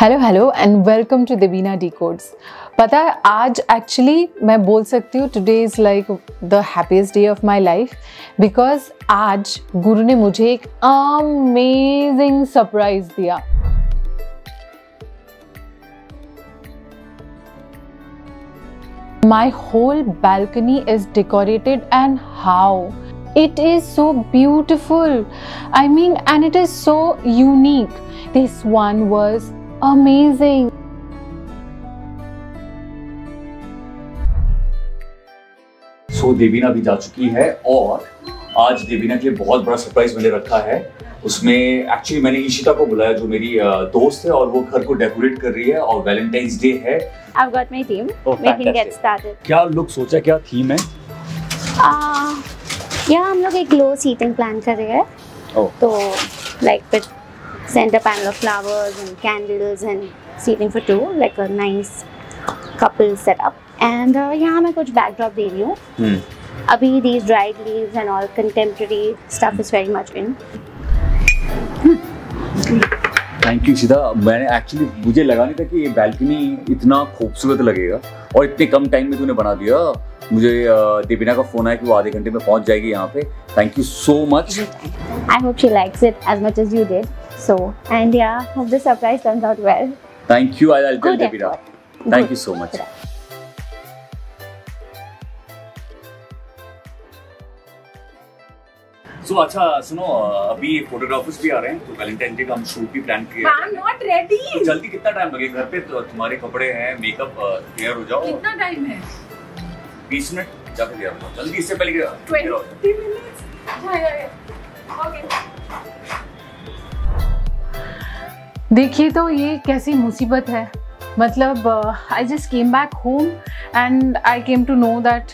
Hello hello and welcome to Devina decodes पता है आज एक्चुअली मैं बोल सकती हूँ today is like the happiest day of my life because आज गुरु ने मुझे एक अमेजिंग सरप्राइज दिया My whole balcony is decorated, and how it is so beautiful. I mean, and it is so unique. This one was amazing. So Devina भी जा चुकी है और आज देवीना के लिए बहुत बड़ा सरप्राइज़ मैंने रखा है उसमें एक्चुअली मैंने ईशिता को बुलाया जो मेरी दोस्त है और वो घर को डेकोरेट कर रही है और वैलेंटाइंस डे है I've got my team. Oh, we can get started. क्या लुक सोचा क्या थीम है Uh, yeah, हम लोग एक लो सीटिंग प्लान कर रहे हैं Oh. तो like with centre panel of flowers and candles and seating for two like a nice couple setup and यहाँ मैं कुछ बैकड्रॉप दे रही हूँ। हम्म अभी these dried leaves and all contemporary stuff is very much in. Thank you सीधा मैंने actually मुझे लगा नहीं था कि ये बैल्कनी इतना खूबसूरत लगेगा। और इतने कम टाइम में तूने बना दिया। मुझे अ, देवीना का फ़ोन आया कि वो आधे घंटे में पहुँच जाएगी यहाँ पे। Thank you so much I hope she likes it as much as you did. So, and yeah, hope the surprise turns out well. You I tell Good देवीना effort. Thank Good. You so much so अच्छा सुनो अभी photographers भी आ रहे हैं तो Valentine day का हम शूट भी प्लान किया I'm not ready. तो जल्दी कितना टाइम लगे घर पे तो तुम्हारे कपड़े हैं मेकअप तैयार हो जाओ कितना टाइम है बीस मिनट जाके तैयार हो जाओ जल्दी इससे पहले क्या तैयार हो जाओ। ट्वेंटी मिनट्स या या या ओके देखिए तो ये कैसी मुसीबत है। मतलब I just came back home and I came to know that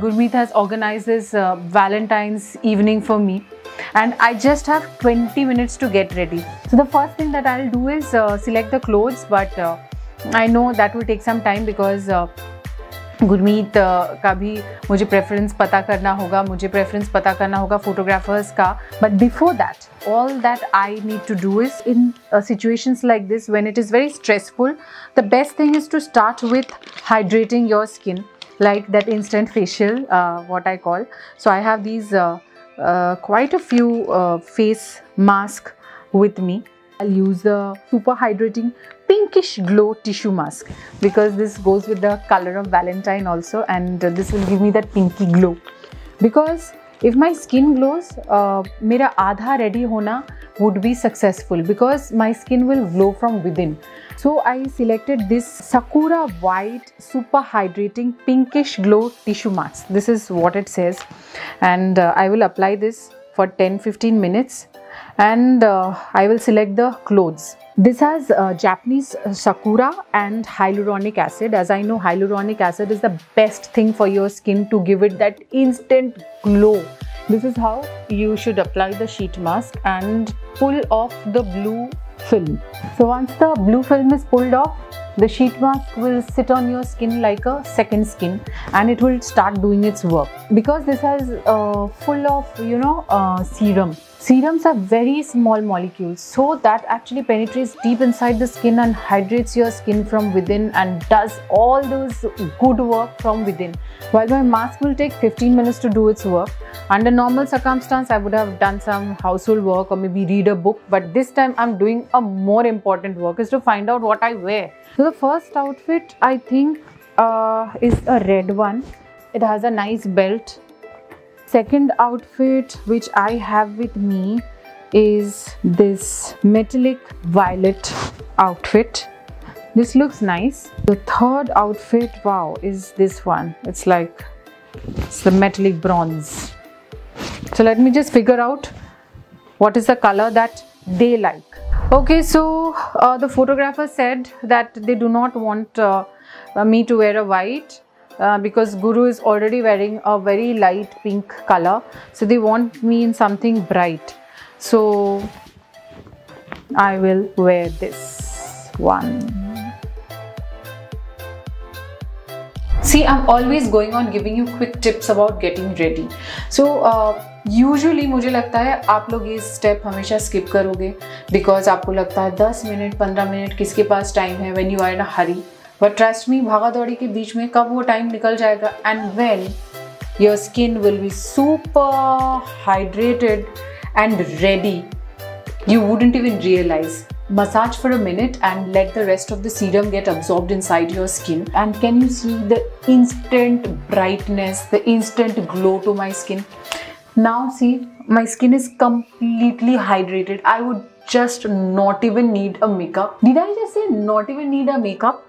Gurmeet has organise this valentine's evening for me and I just have twenty minutes to get ready so the first thing that I do is select the clothes but I know that will take some time because Gurmeet का भी मुझे preference पता करना होगा, मुझे preference पता करना होगा फोटोग्राफर्स का। But before that all that I need to do is in situations like this when it is very stressful the best thing is to start with hydrating your skin like that instant facial what I call so I have these quite a few face mask with me i'll use the super hydrating pinkish glow tissue mask because this goes with the color of valentine also and uh, this will give me that pinky glow because if my skin glows uh, मेरा आधा ready होना would be successful because my skin will glow from within so i selected this sakura white super hydrating pinkish glow tissue mask this is what it says and uh, i will apply this for 10 15 minutes and uh, I will select the clothes. This has uh, Japanese sakura and hyaluronic acid. As I know, hyaluronic acid is the best thing for your skin to give it that instant glow. This is how you should apply the sheet mask and pull off the blue film. So once the blue film is pulled off, the sheet mask will sit on your skin like a second skin and it will start doing its work. Because this has uh, full of you know uh, serum serums are very small molecules so that actually penetrates deep inside the skin and hydrates your skin from within and does all those good work from within. While my mask will take 15 minutes to do its work under normal circumstance i would have done some household work or maybe read a book but this time i'm doing a more important work is to find out what i wear. So the first outfit i think uh, is a red one. It has a nice belt second outfit which i have with me is this metallic violet outfit. This looks nice. The third outfit wow is this one. It's like it's the metallic bronze. So let me just figure out what is the color that they like. Okay so uh, the photographer said that they do not want uh, me to wear a white uh, because guru is already wearing a very light pink color so they want me in something bright so i will wear this one See, I'm always going on giving you quick tips about getting ready. So, uh, usually मुझे लगता है आप लोग ये step हमेशा skip करोगे because आपको लगता है 10 मिनट 15 मिनट किसके पास टाइम है when you are in a hurry but trust me भागा दौड़ी के बीच में कब वो टाइम निकल जाएगा? And when your skin will be super hydrated and ready you wouldn't even realise massage for a minute and let the rest of the serum get absorb inside your skin and can you see the instant brightness the instant glow to my skin now see my skin is completely hydrated I would just not even need a makeup did I just say not even need a makeup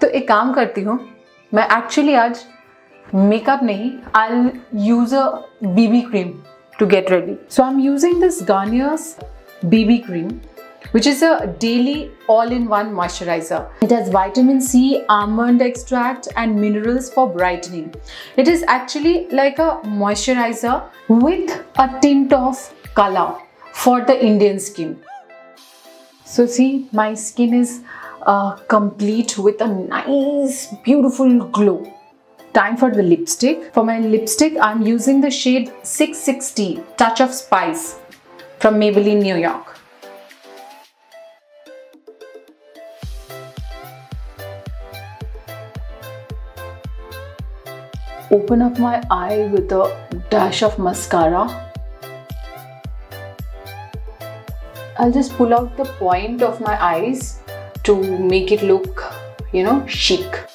तो एक काम करती हूँ मैं actually आज makeup नहीं I use a BB cream to get ready. So I'm using this Garnier's BB cream which is a daily all-in-one moisturizer. It has vitamin C, almond extract and minerals for brightening. It is actually like a moisturizer with a tint of color for the Indian skin. So see my skin is uh, complete with a nice beautiful glow time for the lipstick. For my lipstick, I'm using the shade 660 Touch of Spice from Maybelline New York. Open up my eye with a dash of mascara. I'll just pull out the point of my eyes to make it look, you know, chic.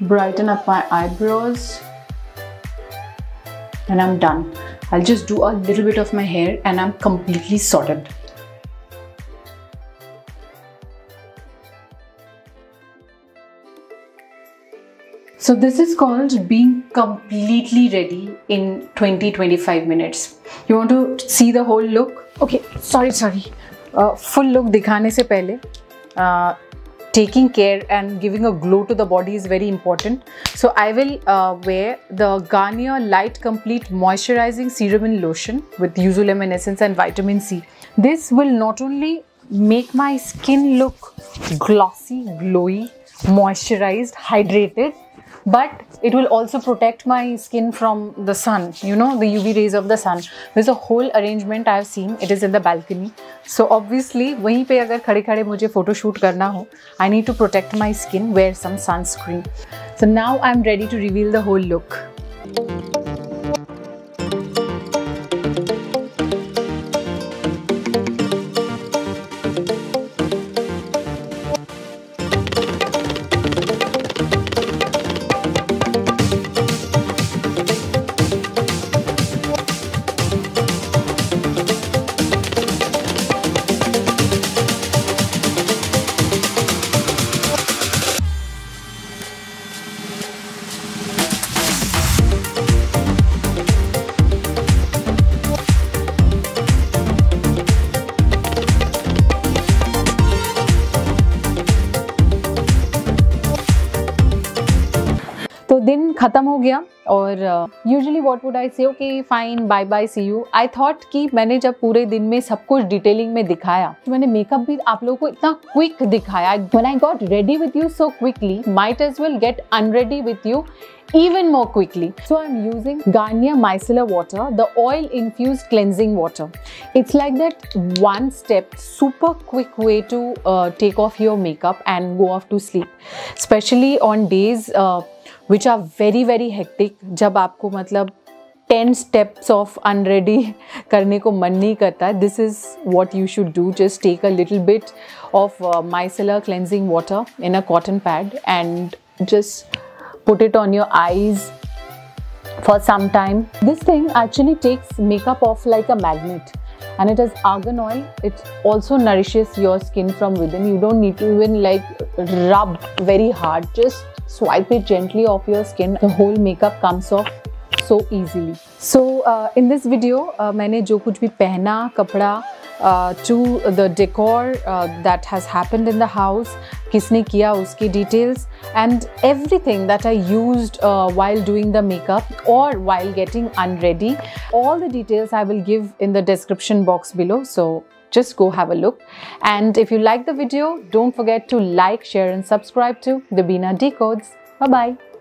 brighten up my eyebrows and I'm done. I'll just do a little bit of my hair and I'm completely sorted. So this is called being completely ready in 20-25 minutes. You want to see the whole look? Okay, sorry, sorry. Uh, full look दिखाने से पहले uh, taking care and giving a glow to the body is very important. So I will uh, wear the Garnier Light Complete Moisturizing Serum and Lotion with Yuzu Lemon Essence and Vitamin C. This will not only make my skin look glossy, glowy, moisturized, hydrated, but it will also protect my skin from the sun you know the uv rays of the sun. There's a whole arrangement i have seen. It is in the balcony. So obviously wahi i agar khade khade photo shoot karna ho i need to protect my skin wear some sunscreen. So now i'm ready to reveal the whole look. दिन खत्म हो गया और usually what would I see okay fine bye bye see you I thought कि मैंने जब पूरे दिन में सब कुछ डिटेलिंग में दिखाया तो मैंने मेकअप भी आप लोगों को इतना क्विक दिखाया। When I got ready with you so quickly might as well get unready with you even more quickly so I am using Garnier micellar water the oil infused cleansing water it's like that one step super quick way to take off your makeup and go off to sleep specially on days which are very very hectic, जब आपको मतलब 10 steps of unready करने को मन नहीं करता this is what you should do just take a little bit of uh, micellar cleansing water in a cotton pad and just put it on your eyes for some time. This thing actually takes makeup off like a magnet and it has argan oil. It also nourishes your skin from within. You don't need to even like rub very hard. Just swipe it gently off your skin. The whole makeup comes off so easily. So uh, in this video, uh, मैंने जो कुछ भी पहना कपड़ा uh, to the decor uh, that has happened in the house, किसने किया उसकी details and everything that I used uh, while doing the makeup or while getting unready. All the details I will give in the description box below. So just go have a look. And if you like the video, don't forget to like, share, and subscribe to Debina Decodes. Bye bye.